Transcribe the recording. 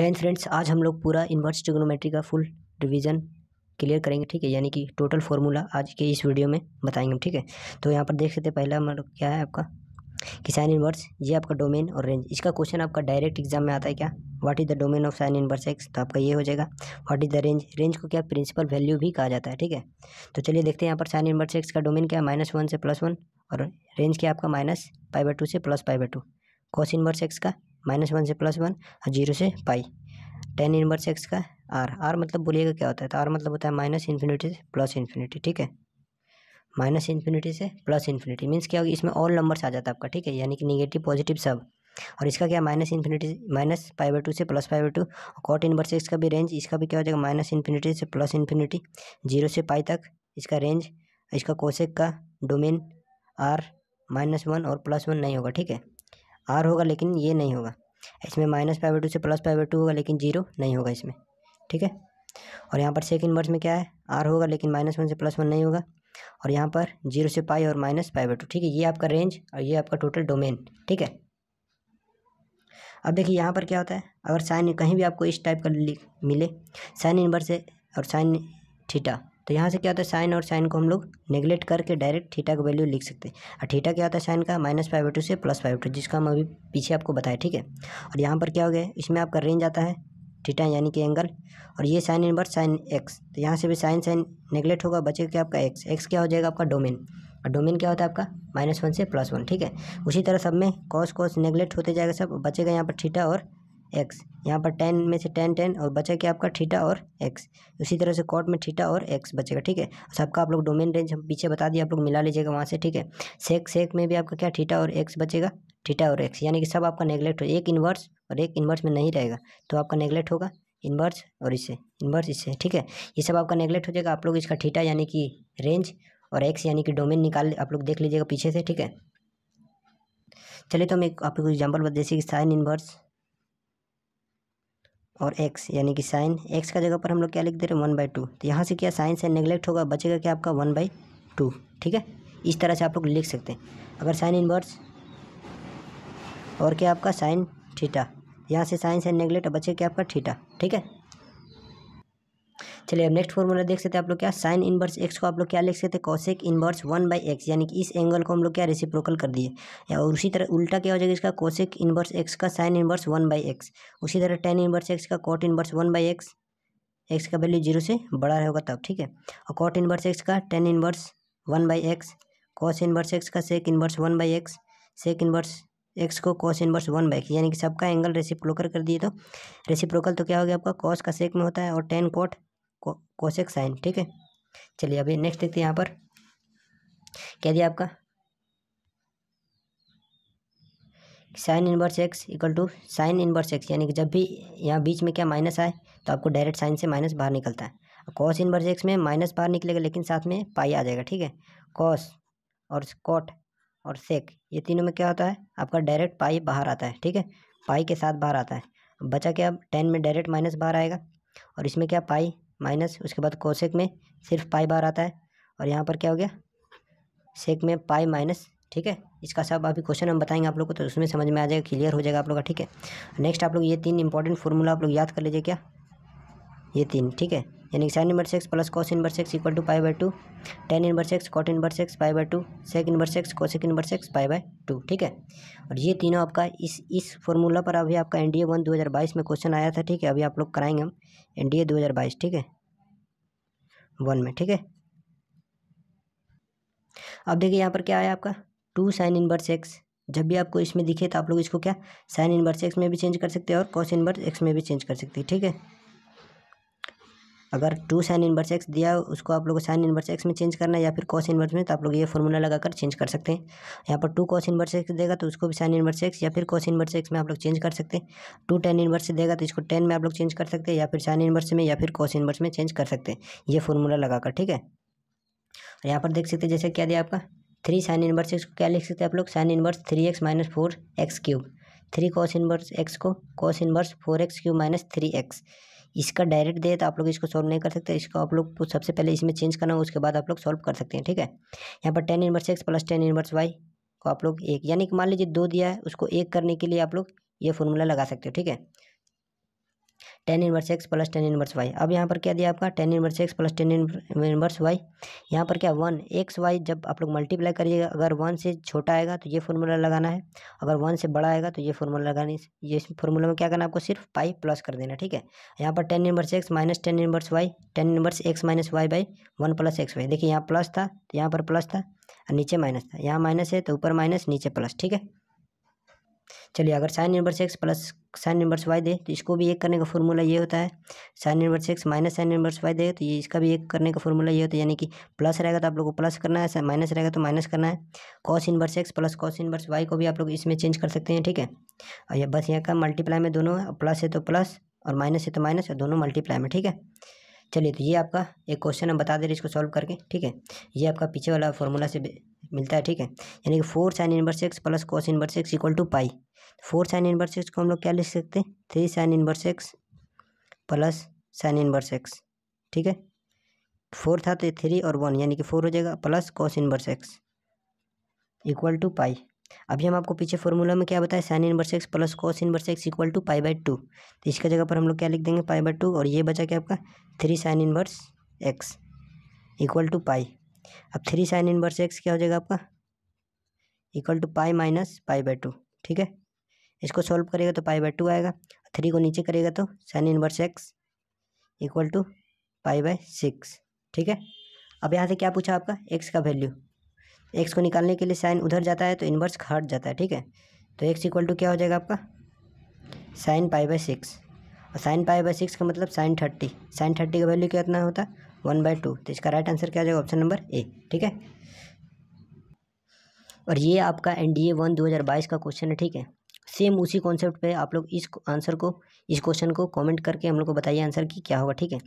Hind friends आज हम लोग पूरा इन्वर्स ट्रिग्नोमेट्री का फुल रिवीजन क्लियर करेंगे, ठीक है? यानी कि टोटल फार्मूला आज के इस वीडियो में बताएँगे ठीक है? तो यहाँ पर देख सकते हैं, पहला मतलब क्या है आपका? कि साइन इन्वर्स ये आपका डोमेन और रेंज इसका क्वेश्चन आपका डायरेक्ट एग्ज़ाम में आता है क्या? What is the domain of sine inverse x तो आपका ये हो जाएगा what is the range range को क्या प्रिंसिपल वैल्यू भी कहा जाता है, ठीक है? तो चलिए देखते हैं यहाँ पर साइन इन्वर्स एक्स का डोमेन क्या है? माइनस वन से प्लस वन और रेंज क्या आपका? माइनस पाई बाई टू से plus pi by two cos inverse x का माइनस वन से प्लस वन और ज़ीरो से पाई। टेन इनवर्स एक्स का आर। आर मतलब बोलिएगा क्या होता है? तो आर मतलब होता है माइनस इन्फिनिटी से प्लस इन्फिनिटी, ठीक है? माइनस इन्फिनिटी से प्लस इन्फिनिटी मीन्स क्या होगी? इसमें ऑल नंबर्स आ जाता है आपका, ठीक है? यानी कि निगेटिव, पॉजिटिव सब। और इसका क्या? Minus infinity minus five two से plus five two. Cot inverse x का भी रेंज, इसका भी क्या हो जाएगा? माइनस इन्फिनिटी से प्लस इन्फिनिटी। ज़ीरो से पाई तक इसका रेंज, इसका कोशेक का डोमेन आर माइनस वन और प्लस वन नहीं होगा, ठीक है? आर होगा लेकिन ये नहीं होगा। इसमें माइनस फाइव टू से प्लस फाइव टू होगा लेकिन ज़ीरो नहीं होगा इसमें, ठीक है? और यहाँ पर सेकंड वर्स में क्या है? आर होगा लेकिन माइनस वन से प्लस वन नहीं होगा। और यहाँ पर ज़ीरो से पाई और माइनस फाइव टू, ठीक है? ये आपका रेंज और ये आपका टोटल डोमेन ठीक है? अब देखिए यहाँ पर क्या होता है? अगर साइन कहीं भी आपको इस टाइप का मिले साइन इनवर्स है और साइन थीटा तो यहाँ से क्या होता है? साइन और साइन को हम लोग नेगलेक्ट करके डायरेक्ट थीटा का वैल्यू लिख सकते हैं। और थीटा क्या होता है साइन का? माइनस फाइव टू से प्लस फाइव टू जिसका हम अभी पीछे आपको बताया, ठीक है? और यहाँ पर क्या हो गया? इसमें आपका रेंज आता है थीटा यानी कि एंगल और ये साइन इनवर्स साइन एक्स तो यहाँ से भी साइन साइन नेगलेक्ट होगा, बचेगा क्या आपका एक्स एक्स क्या हो जाएगा आपका डोमेन और डोमेन क्या होता है आपका? माइनस वन से प्लस वन ठीक है? उसी तरह सब में कॉस कॉस नेगलेक्ट होते जाएगा सब, बचेगा यहाँ पर थीटा और एक्स। यहाँ पर टेन में से टेन टेन और बचा क्या आपका? थीटा और एक्स। उसी तरह से कॉट में थीटा और एक्स बचेगा, ठीक है? सबका आप लोग डोमेन रेंज हम पीछे बता दिए, आप लोग मिला लीजिएगा वहाँ से, ठीक है? सेक सेक में भी आपका क्या? थीटा और एक्स बचेगा, थीटा और एक्स। यानी कि सब आपका नेगलेक्ट हो, एक इन्वर्स और एक इन्वर्स में नहीं रहेगा। तो आपका नेगलेक्ट होगा इन्वर्स और इससे इन्वर्स इससे, ठीक है? ये सब आपका नेगलेक्ट हो जाएगा, आप लोग इसका थीटा यानी कि रेंज और एक्स यानी कि डोमेन निकाल आप लोग देख लीजिएगा पीछे से, ठीक है? चलिए तो हम एक आपको एग्ज़ाम्पल बता जैसे कि साइन इन्वर्स और एक्स यानी कि साइन एक्स का जगह पर हम लोग क्या लिख दे रहे हैं? वन बाई टू तो यहाँ से क्या साइन से नेगलेक्ट होगा, बचेगा क्या आपका? वन बाई टू ठीक है? इस तरह से आप लोग लिख सकते हैं। अगर साइन इनवर्स और क्या आपका? साइन थीटा यहाँ से साइन से नेगलेक्ट बचेगा क्या आपका? थीटा ठीक है? चलिए अब नेक्स्ट फॉर्मूला देख सकते हैं आप लोग क्या? साइन इनवर्स एक्स को आप लोग क्या लिख सकते हैं? Cosec inverse one by x यानी कि इस एंगल को हम लोग क्या रेसिप्रोकल कर दिए। और उसी तरह उल्टा क्या हो जाएगा इसका? कौशिक इनवर्स एक्स का sine inverse one by x उसी तरह टेन इनवर्स एक्स का cot inverse one by x x का वैल्यू ज़ीरो से बड़ा रहेगा तब, ठीक है? और कॉट इनवर्स एक्स का tan inverse one by x cos inverse x का sec inverse one by x sec inverse x को कॉस इनवर्स वन बाई यानी कि सबका एंगल रेसिप्रोकल कर दिए तो। रेसिप्रोकल तो क्या हो गया आपका? कॉस का सेक में होता है और टेन कॉट कोसेक साइन ठीक है? चलिए अभी नेक्स्ट देखते हैं यहाँ पर। क्या दिया आपका? Sine inverse x equal to sine inverse x यानी कि जब भी यहाँ बीच में क्या माइनस आए तो आपको डायरेक्ट साइन से माइनस बाहर निकलता है। कॉस इनवर्स एक्स में माइनस बाहर निकलेगा, लेकिन साथ में पाई आ जाएगा, ठीक है? कॉस और कॉट और सेक ये तीनों में क्या होता है? आपका डायरेक्ट पाई बाहर आता है, ठीक है? पाई के साथ बाहर आता है। बचा क्या? अब टेन में डायरेक्ट माइनस बाहर आएगा। और इसमें क्या? पाई माइनस, उसके बाद कोसेक में सिर्फ़ पाई बार आता है। और यहाँ पर क्या हो गया? सेक में पाई माइनस ठीक है? इसका सब अभी क्वेश्चन हम बताएँगे आप लोग को तो उसमें समझ में आ जाएगा क्लियर हो जाएगा आप लोग का, ठीक है? नेक्स्ट आप लोग ये तीन इंपॉर्टेंट फॉर्मूला आप लोग याद कर लीजिए क्या? ये तीन, ठीक है? यानी sine inverse x plus cos inverse x equal to pi by two tan inverse x cot inverse x pi by two sec inverse x cosec inverse x pi by two ठीक है? और ये तीनों आपका इस इस फॉर्मूला पर अभी आपका एन डी ए वन दो हज़ार बाईस में क्वेश्चन आया था, ठीक है? अभी आप लोग कराएँगे हम एन डी ए दो हज़ार बाईस, ठीक है? वन में, ठीक है? अब देखिए यहाँ पर क्या आया आपका? टू साइन इनवर्स एक्स जब भी आपको इसमें दिखे तो आप लोग इसको क्या? साइन इनवर्स एक्स में भी चेंज कर सकते हैं और कॉस इनवर्स एक्स में भी चेंज कर सकते हैं, ठीक है? अगर टू साइन इनवर्स एक्स दिया, उसको आप लोग साइन इनवर्स एक्स में चेंज करना है या फिर कॉस इनवर्स में तो आप लोग ये फॉर्मूला लगाकर चेंज कर सकते हैं। यहाँ पर टू कॉस इनवर्स एक्स देगा तो उसको भी साइन इनवर्स एक्स या फिर कॉस इनवर्स एक्स में आप लोग चेंज कर सकते हैं। टू टेन इनवर्स देगा तो इसको टेन में आप लोग चेंज कर सकते हैं या फिर साइन इनवर्स में या फिर कॉस इनवर्स में चेंज कर सकते हैं। ये फॉर्मूला लगाकर, ठीक है? और यहाँ पर देख सकते हैं, जैसे क्या दिया आपका? थ्री साइन इन्वर्स एक्स को क्या लिख सकते हैं आप लोग? Sine inverse three x minus four x cube three cos inverse x को cos inverse four x cube minus three x इसका डायरेक्ट दे तो आप लोग इसको सॉल्व नहीं कर सकते। इसको आप लोग सबसे पहले इसमें चेंज करना होगा उसके बाद आप लोग सॉल्व कर सकते हैं, ठीक है? यहाँ पर tan inverse x plus tan inverse y को आप लोग एक, यानी कि मान लीजिए दो दिया है, उसको एक करने के लिए आप लोग ये फॉर्मूला लगा सकते हो, ठीक है? Tan inverse x plus tan inverse y अब यहाँ पर क्या दिया आपका? Tan inverse x plus tan inverse y यहाँ पर क्या वन एक्स वाई जब आप लोग मल्टीप्लाई करिएगा, अगर वन से छोटा आएगा तो ये फॉर्मूला लगाना है। अगर वन से बड़ा आएगा तो ये फॉर्मूला लगानी ये फॉर्मूला में क्या करना आपको? सिर्फ़ पाई प्लस कर देना, ठीक है? यहाँ पर tan inverse x minus tan inverse y tan inverse x minus y by one plus x y देखिए यहाँ प्लस था, यहाँ पर प्लस था, और नीचे माइनस था। यहाँ माइनस है तो ऊपर माइनस नीचे प्लस ठीक है? चलिए अगर sine inverse x plus sine inverse y दे तो इसको भी एक करने का फॉर्मूला ये होता है। Sine inverse x minus sine inverse y दे तो ये इसका भी एक करने का फॉर्मूला ये होता है, यानी कि प्लस रहेगा तो आप लोग को प्लस करना है माइनस रहेगा तो माइनस करना है। Cos inverse x plus cos inverse y को भी आप लोग इसमें चेंज कर सकते हैं, ठीक है? और ये बस यहाँ का मल्टीप्लाई में दोनों प्लस है तो प्लस और माइनस है तो माइनस और दोनों मल्टीप्लाई में, ठीक है? चलिए तो ये आपका एक क्वेश्चन हम बता दे रहे इसको सॉल्व करके, ठीक है? ये आपका पीछे वाला फॉर्मूला से मिलता है, ठीक है? यानी कि four sine inverse x plus cos inverse x equal to pi four sine inverse x को हम लोग क्या लिख सकते हैं? Three sine inverse x plus sine inverse x ठीक है? फोर था तो थ्री और वन यानी कि फोर हो जाएगा plus cos inverse x equal to pi अभी हम आपको पीछे फॉर्मूला में क्या बताया? Sine inverse x plus cos inverse x equal to pi by two तो इसका जगह पर हम लोग क्या लिख देंगे? पाई बाई टू और ये बचा क्या आपका? Three sine inverse x equal to pi अब थ्री साइन इनवर्स एक्स क्या हो जाएगा आपका? Equal to pi minus pi by two ठीक है? इसको सॉल्व करेगा तो पाई बाई टू आएगा। थ्री को नीचे करेगा तो sine inverse x equal to pi by six ठीक है? अब यहाँ से क्या पूछा आपका? एक्स का वैल्यू एक्स को निकालने के लिए साइन उधर जाता है तो इन्वर्स हट जाता है, ठीक है? तो एक्स इक्वल टू क्या हो जाएगा आपका? साइन पाई बाई सिक्स और साइन पाई बाई सिक्स का मतलब साइन थर्टी साइन थर्टी का वैल्यू क्या इतना होता? है वन बाई टू तो इसका राइट आंसर क्या आ जाएगा? ऑप्शन नंबर ए ठीक है? और ये आपका एन डी ए वन दो हज़ार बाईस का क्वेश्चन है, ठीक है? सेम उसी कॉन्सेप्ट पे आप लोग इस आंसर को, इस क्वेश्चन को कमेंट करके हम लोग को बताइए आंसर की क्या होगा, ठीक है?